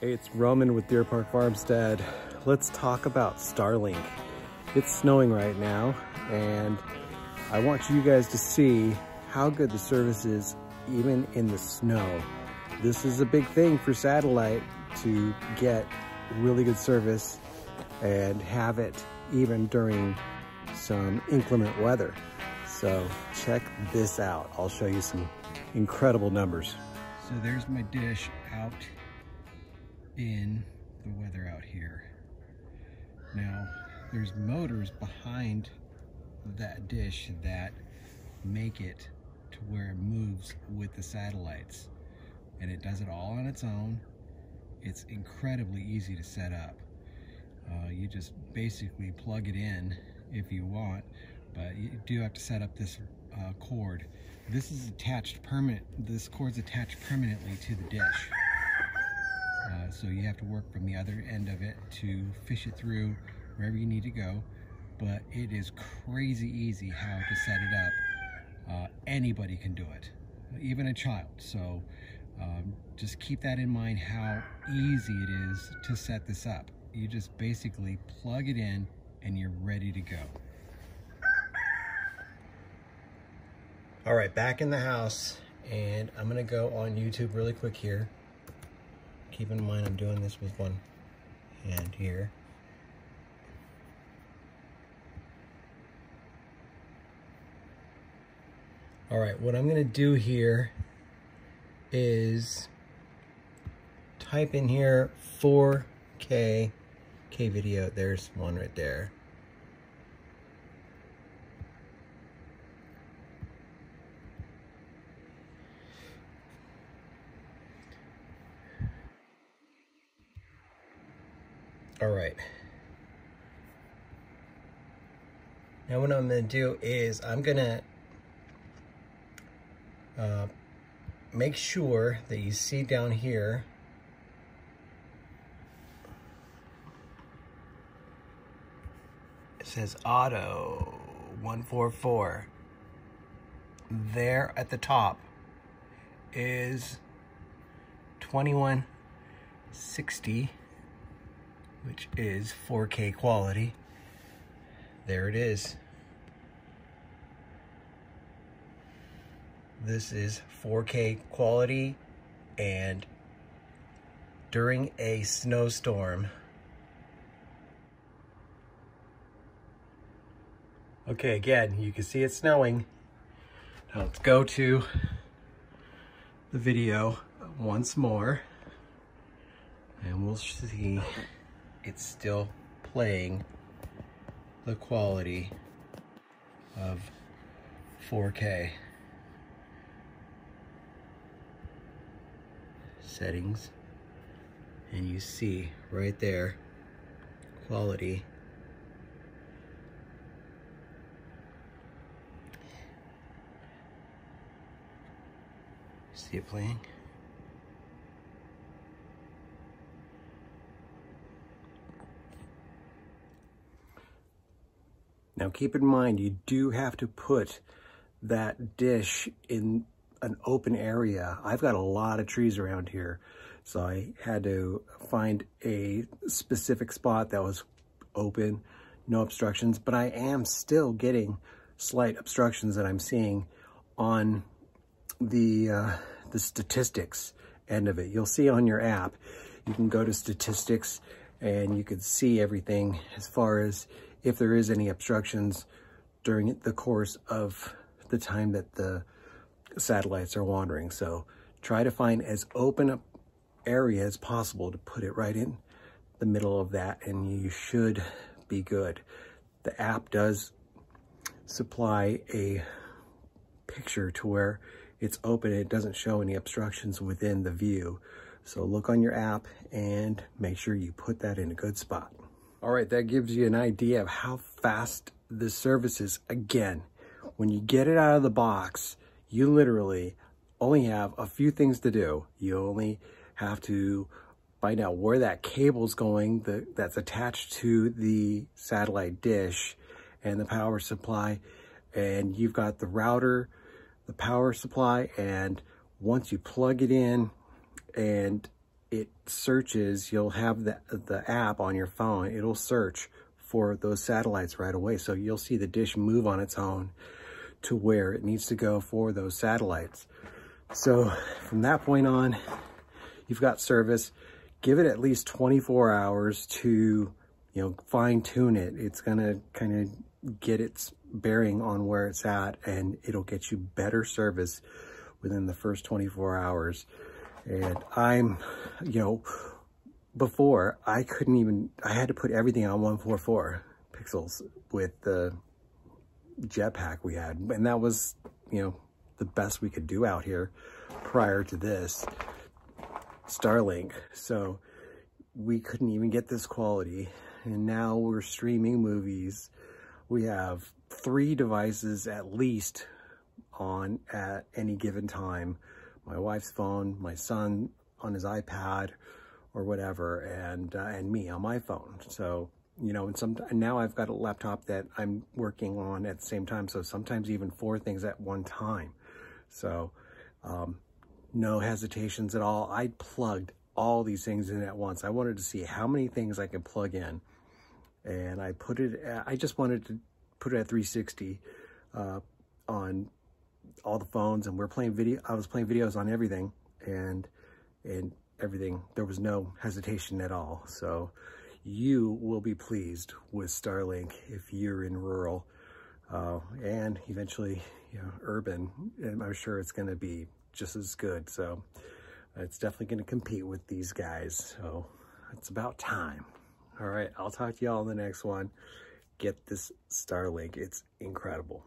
Hey, it's Roman with Deer Park Farmstead. Let's talk about Starlink. It's snowing right now, and I want you guys to see how good the service is even in the snow. This is a big thing for satellite to get really good service and have it even during some inclement weather. So check this out. I'll show you some incredible numbers. So there's my dish out in the weather out here. Now, there's motors behind that dish that make it to where it moves with the satellites. And it does it all on its own. It's incredibly easy to set up. Uh, you just basically plug it in if you want, but you do have to set up this uh, cord. This is attached permanent, this cord's attached permanently to the dish. So you have to work from the other end of it to fish it through wherever you need to go. But it is crazy easy how to set it up. Uh, anybody can do it, even a child. So um, just keep that in mind how easy it is to set this up. You just basically plug it in and you're ready to go. All right, back in the house and I'm gonna go on YouTube really quick here. Keep in mind I'm doing this with one hand here. All right, what I'm gonna do here is type in here 4K K video. There's one right there. All right. Now what I'm gonna do is I'm gonna uh, make sure that you see down here. It says auto 144 there at the top is 2160 which is 4K quality. There it is. This is 4K quality and during a snowstorm. Okay, again, you can see it snowing. Now let's go to the video once more and we'll see it's still playing the quality of 4K. Settings, and you see right there, quality. See it playing? Now keep in mind, you do have to put that dish in an open area. I've got a lot of trees around here, so I had to find a specific spot that was open, no obstructions, but I am still getting slight obstructions that I'm seeing on the, uh, the statistics end of it. You'll see on your app, you can go to statistics and you can see everything as far as if there is any obstructions during the course of the time that the satellites are wandering. So try to find as open an area as possible to put it right in the middle of that and you should be good. The app does supply a picture to where it's open it doesn't show any obstructions within the view. So look on your app and make sure you put that in a good spot. All right, that gives you an idea of how fast the service is. Again, when you get it out of the box, you literally only have a few things to do. You only have to find out where that cable's going the, that's attached to the satellite dish and the power supply. And you've got the router, the power supply, and once you plug it in and it searches, you'll have the, the app on your phone, it'll search for those satellites right away. So you'll see the dish move on its own to where it needs to go for those satellites. So from that point on, you've got service. Give it at least 24 hours to, you know, fine tune it. It's gonna kind of get its bearing on where it's at and it'll get you better service within the first 24 hours. And I'm, you know, before I couldn't even, I had to put everything on 144 pixels with the jetpack we had. And that was, you know, the best we could do out here prior to this Starlink. So we couldn't even get this quality. And now we're streaming movies. We have three devices at least on at any given time. My wife's phone, my son on his iPad or whatever, and uh, and me on my phone. So, you know, and some now I've got a laptop that I'm working on at the same time. So sometimes even four things at one time. So, um, no hesitations at all. I plugged all these things in at once. I wanted to see how many things I could plug in. And I put it, I just wanted to put it at 360 uh, on all the phones and we're playing video. I was playing videos on everything and, and everything. There was no hesitation at all. So you will be pleased with Starlink if you're in rural uh, and eventually you know, urban. And I'm sure it's going to be just as good. So it's definitely going to compete with these guys. So it's about time. All right, I'll talk to y'all in the next one. Get this Starlink. It's incredible.